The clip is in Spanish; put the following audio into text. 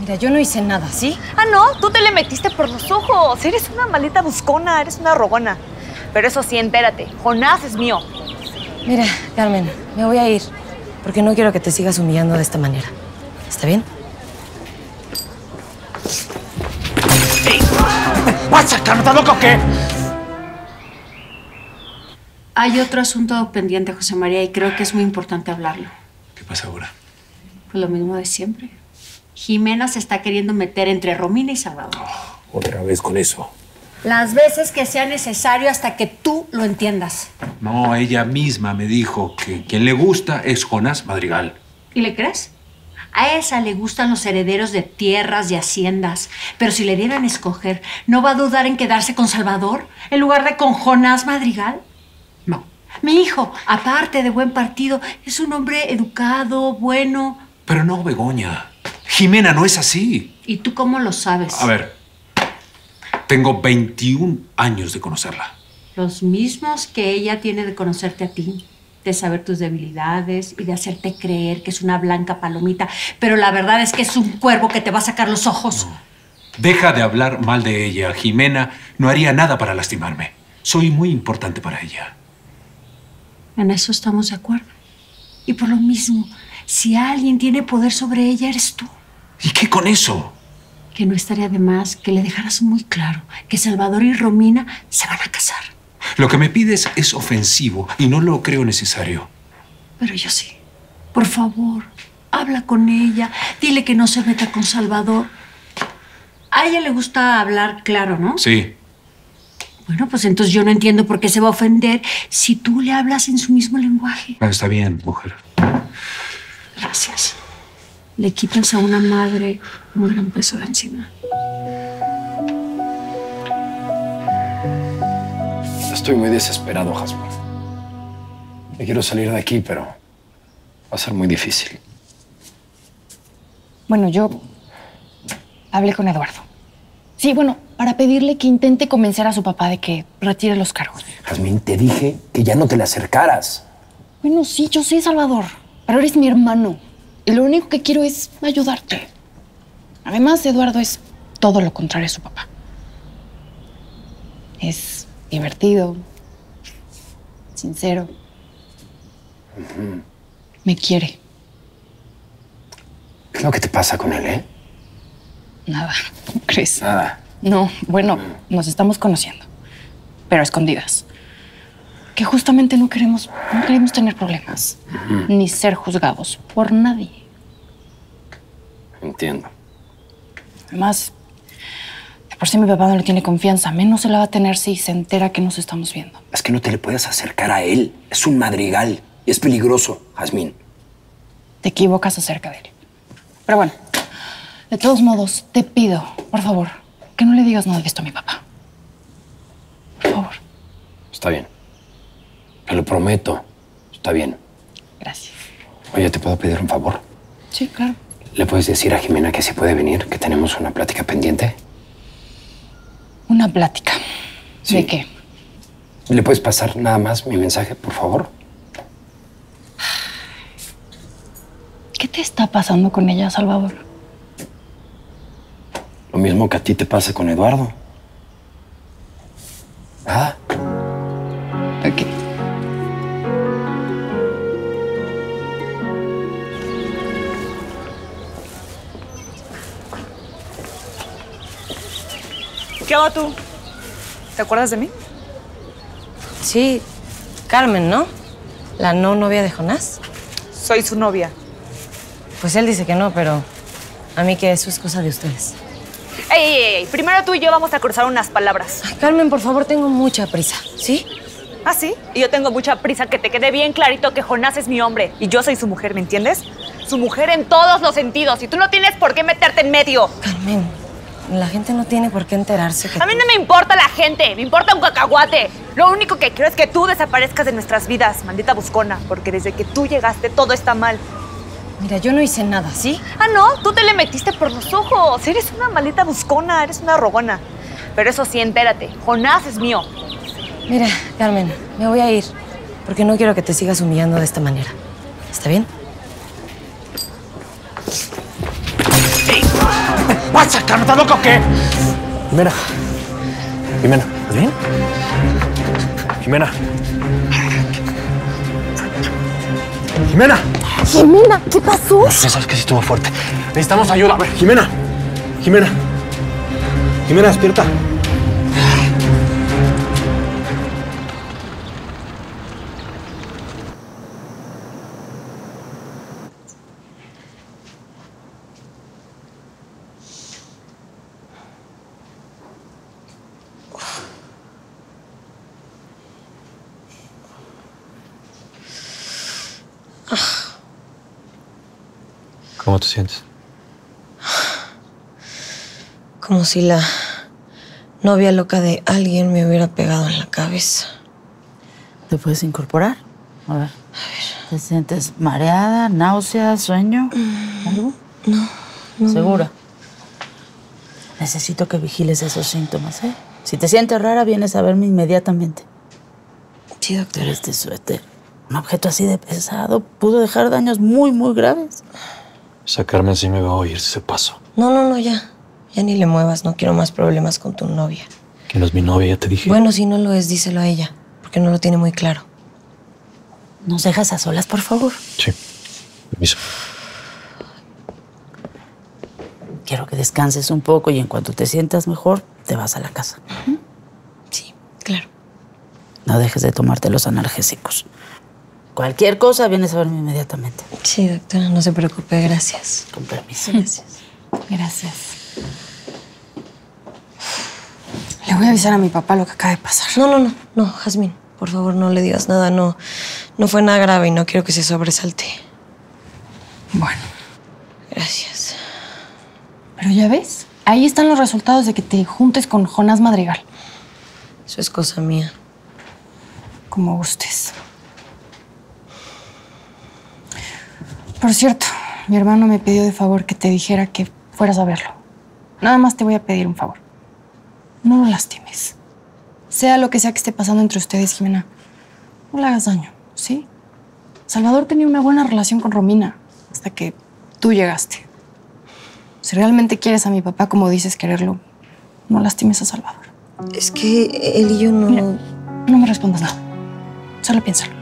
Mira, yo no hice nada, ¿sí? Ah, no, tú te le metiste por los ojos. Eres una maldita buscona, eres una rogona. Pero eso sí, entérate, Jonás es mío. Mira, Carmen, me voy a ir porque no quiero que te sigas humillando de esta manera. ¿Está bien? ¡Pasa, Carmen! ¿Estás loco o qué? Hay otro asunto pendiente, José María, y creo que es muy importante hablarlo. ¿Qué pasa ahora? Pues lo mismo de siempre. Jimena se está queriendo meter entre Romina y Salvador. Otra vez con eso. Las veces que sea necesario hasta que tú lo entiendas. No, ella misma me dijo que quien le gusta es Jonás Madrigal. ¿Y le crees? A esa le gustan los herederos de tierras y haciendas. Pero si le dieran a escoger, ¿no va a dudar en quedarse con Salvador en lugar de con Jonás Madrigal? No. Mi hijo, aparte de buen partido, es un hombre educado, bueno. Pero no, Begoña. Jimena no es así. ¿Y tú cómo lo sabes? A ver, tengo 21 años de conocerla. Los mismos que ella tiene de conocerte a ti, de saber tus debilidades y de hacerte creer que es una blanca palomita, pero la verdad es que es un cuervo que te va a sacar los ojos. Deja de hablar mal de ella. Jimena no haría nada para lastimarme. Soy muy importante para ella. En eso estamos de acuerdo. Y por lo mismo, si alguien tiene poder sobre ella, eres tú. ¿Y qué con eso? Que no estaría de más que le dejaras muy claro que Salvador y Romina se van a casar. Lo que me pides es ofensivo y no lo creo necesario. Pero yo sí. Por favor, habla con ella. Dile que no se meta con Salvador. A ella le gusta hablar claro, ¿no? Sí. Bueno, pues entonces yo no entiendo por qué se va a ofender si tú le hablas en su mismo lenguaje. Ah, Está bien, mujer. Gracias. Le quitas a una madre un gran peso de encima. Estoy muy desesperado, Jasmine. Me quiero salir de aquí, pero va a ser muy difícil. Bueno, yo hablé con Eduardo. Sí, bueno, para pedirle que intente convencer a su papá de que retire los cargos. Jasmine, te dije que ya no te le acercaras. Bueno, sí, yo sé, Salvador, pero eres mi hermano. Y lo único que quiero es ayudarte. Además, Eduardo es todo lo contrario a su papá. Es divertido, sincero. Me quiere. ¿Qué es lo que te pasa con él, eh? Nada, ¿cómo crees? Nada. No, bueno, nos estamos conociendo, pero a escondidas. Que justamente no queremos, no queremos tener problemas, ni ser juzgados por nadie. Entiendo. Además, de por sí mi papá no le tiene confianza, menos se la va a tener si se entera que nos estamos viendo. Es que no te le puedes acercar a él. Es un madrigal y es peligroso, Jasmine. Te equivocas acerca de él. Pero bueno, de todos modos, te pido, por favor, que no le digas nada de esto a mi papá. Por favor. Está bien. Lo prometo. Está bien. Gracias. Oye, ¿te puedo pedir un favor? Sí, claro. ¿Le puedes decir a Jimena que si puede venir, que tenemos una plática pendiente? Una plática. Sí. ¿De qué? ¿Le puedes pasar nada más mi mensaje, por favor? ¿Qué te está pasando con ella, Salvador? Lo mismo que a ti te pasa con Eduardo. ¿Ah? ¿Qué va tú? ¿Te acuerdas de mí? Sí, Carmen, ¿no? La no novia de Jonás. Soy su novia. Pues él dice que no, pero a mí que eso es cosa de ustedes. Ey, ey, ey, primero tú y yo vamos a cruzar unas palabras. Carmen, por favor, tengo mucha prisa, ¿sí? ¿Ah, sí? Y yo tengo mucha prisa que te quede bien clarito que Jonás es mi hombre y yo soy su mujer, ¿me entiendes? Su mujer en todos los sentidos y tú no tienes por qué meterte en medio. Carmen, la gente no tiene por qué enterarse que... A mí no me importa la gente, me importa un cacahuate. Lo único que quiero es que tú desaparezcas de nuestras vidas, maldita buscona, porque desde que tú llegaste todo está mal. Mira, yo no hice nada, ¿sí? Ah, no, tú te le metiste por los ojos. Eres una maldita buscona, eres una rogona. Pero eso sí, entérate, Jonás es mío. Mira, Carmen, me voy a ir porque no quiero que te sigas humillando de esta manera. ¿Está bien? Pasa, Carmen? ¿Estás loca o qué? Jimena. Jimena, ¿estás bien? Jimena. Jimena. Jimena, ¿qué pasó? No sé, sabes que sí estuvo fuerte. Necesitamos ayuda. A ver, Jimena. Jimena. Jimena, despierta. ¿Cómo te sientes? Como si la novia loca de alguien me hubiera pegado en la cabeza. ¿Te puedes incorporar? A ver. ¿Te sientes mareada, náusea, sueño? ¿Algo? No, no. ¿Segura? Necesito que vigiles esos síntomas, ¿eh? Si te sientes rara, vienes a verme inmediatamente. Sí, doctora. Pero este suéter, un objeto así de pesado, pudo dejar daños muy, muy graves. Esa Carmen sí me va a oír si se paso. No, no, no, ya. Ya ni le muevas. No quiero más problemas con tu novia. Que no es mi novia, ya te dije. Bueno, si no lo es, díselo a ella. Porque no lo tiene muy claro. ¿Nos dejas a solas, por favor? Sí. Permiso. Quiero que descanses un poco y en cuanto te sientas mejor, te vas a la casa. Sí, claro. No dejes de tomarte los analgésicos. Cualquier cosa, vienes a verme inmediatamente. Sí, doctora, no se preocupe. Gracias. Con permiso. Gracias. Gracias. Le voy a avisar a mi papá lo que acaba de pasar. No, no, no, no, Jazmín. Por favor, no le digas nada. No, no fue nada grave y no quiero que se sobresalte. Bueno, Gracias. pero ya ves, ahí están los resultados de que te juntes con Jonás Madrigal. Eso es cosa mía. Como gustes. Por cierto, mi hermano me pidió de favor que te dijera que fueras a verlo. Nada más te voy a pedir un favor. No lo lastimes. Sea lo que sea que esté pasando entre ustedes, Jimena, no le hagas daño, ¿sí? Salvador tenía una buena relación con Romina hasta que tú llegaste. Si realmente quieres a mi papá como dices quererlo, no lastimes a Salvador. Es que él y yo no. Mira, no me respondas nada. Solo piénsalo.